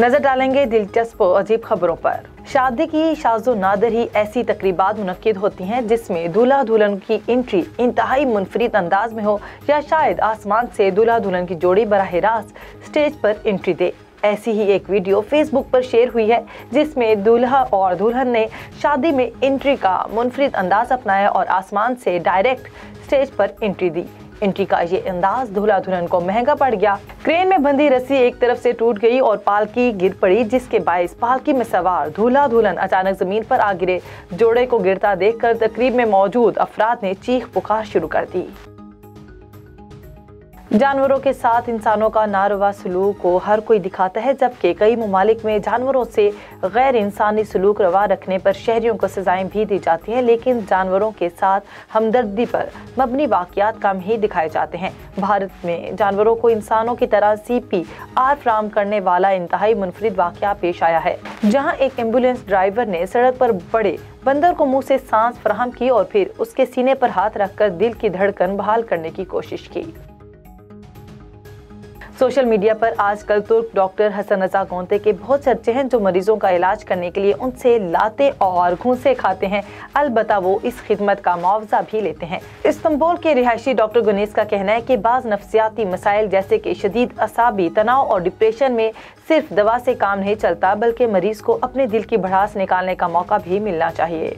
नज़र डालेंगे दिलचस्प और अजीब खबरों पर। शादी की शाजो नादर ही ऐसी तकरीबात मुनद होती हैं, जिसमें दूल्हा दुल्हन की एंट्री इंतहाई मुनफरद अंदाज में हो, या शायद आसमान से दूल्हा दुल्हन की जोड़ी बरह रास्त स्टेज पर एंट्री दे। ऐसी ही एक वीडियो फेसबुक पर शेयर हुई है, जिसमें दूल्हा और दुल्हन ने शादी में एंट्री का मुनफरद अंदाज अपनाया और आसमान से डायरेक्ट स्टेज पर एंट्री दी। एंट्री का ये अंदाज दूल्हा दुल्हन को महँगा पड़ गया। क्रेन में बंधी रस्सी एक तरफ़ से टूट गई और पालकी गिर पड़ी, जिसके बायस पालकी में सवार दूल्हा दुल्हन अचानक ज़मीन पर आ गिरे। जोड़े को गिरता देखकर तकरीब में मौजूद अफराद ने चीख पुकार शुरू कर दी। जानवरों के साथ इंसानों का नारवा सलूक को हर कोई दिखाता है, जबकि कई ममालिक में जानवरों से गैर इंसानी सलूक रवा रखने पर शहरियों को सजाएँ भी दी जाती हैं, लेकिन जानवरों के साथ हमदर्दी पर मबनी वाक़ात कम ही दिखाए जाते हैं। भारत में जानवरों को इंसानों की तरह सी पी आर फ्राम करने वाला इंतहाई मुनफरद वाक़ पेश आया है, जहाँ एक एंबुलेंस ड्राइवर ने सड़क पर बड़े बंदर को मुँह से सांस फ्राहम की और फिर उसके सीने पर हाथ रखकर दिल की धड़कन बहाल करने की कोशिश की। सोशल मीडिया पर आजकल तुर्क डॉक्टर हसन रजा गोंते के बहुत चर्चे हैं जो मरीजों का इलाज करने के लिए उनसे लाते और घूसे खाते हैं। अलबत् वो इस खिदमत का मुआवजा भी लेते हैं। इस्तंबुल के रिहायशी डॉक्टर गुनेस का कहना है कि बाज नफसियाती मसाइल जैसे कि शदीद असाबी, तनाव और डिप्रेशन में सिर्फ़ दवा से काम नहीं चलता, बल्कि मरीज़ को अपने दिल की भड़ास निकालने का मौका भी मिलना चाहिए।